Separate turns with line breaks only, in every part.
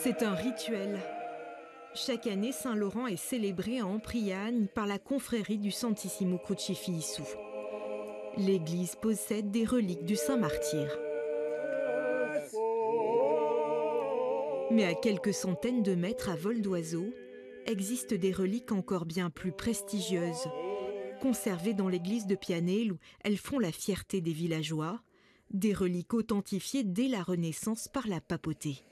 C'est un rituel. Chaque année, Saint-Laurent est célébré à Ampriane par la confrérie du Santissimo Crucifixu. L'église possède des reliques du Saint-Martyr. Mais à quelques centaines de mètres à vol d'oiseau, existent des reliques encore bien plus prestigieuses. Conservées dans l'église de Pianel où elles font la fierté des villageois, des reliques authentifiées dès la Renaissance par la papauté.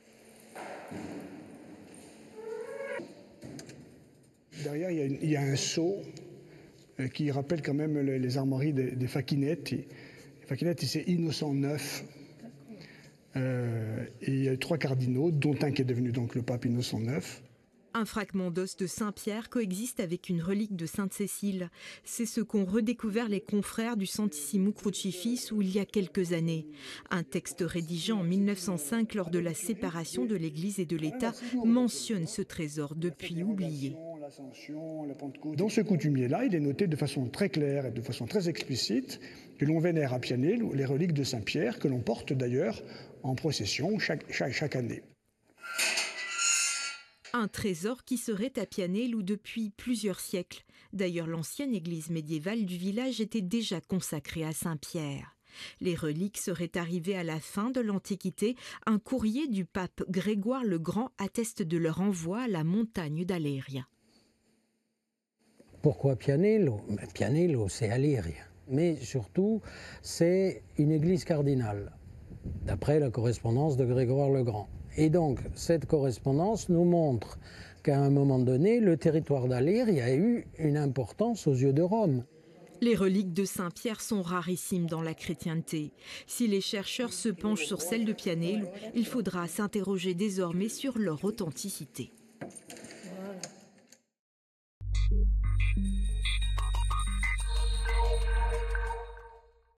Derrière, il y, a, un sceau euh, qui rappelle quand même les, armoiries des, des Facchinetti, c'est Innocent. Euh, et il y a trois cardinaux, dont un qui est devenu donc le pape Innocent IX.
Un fragment d'os de Saint-Pierre coexiste avec une relique de Sainte-Cécile. C'est ce qu'ont redécouvert les confrères du Santissimo Crucifix il y a quelques années. Un texte rédigé en 1905 lors de la séparation de l'Église et de l'État mentionne ce trésor depuis oublié.
Dans ce coutumier-là, il est noté de façon très claire et de façon très explicite que l'on vénère à Pianel les reliques de Saint-Pierre, que l'on porte d'ailleurs en procession chaque, chaque année.
Un trésor qui serait à Pianel où depuis plusieurs siècles. D'ailleurs, l'ancienne église médiévale du village était déjà consacrée à Saint-Pierre. Les reliques seraient arrivées à la fin de l'Antiquité. Un courrier du pape Grégoire le Grand atteste de leur envoi à la montagne d'Aléria.
Pourquoi Pianello? Pianello, c'est Aléria. Mais surtout, c'est une église cardinale, d'après la correspondance de Grégoire le Grand. Et donc, cette correspondance nous montre qu'à un moment donné, le territoire d'Alir a eu une importance aux yeux de Rome.
Les reliques de Saint-Pierre sont rarissimes dans la chrétienté. Si les chercheurs se penchent sur celles de Pianel, il faudra s'interroger désormais sur leur authenticité.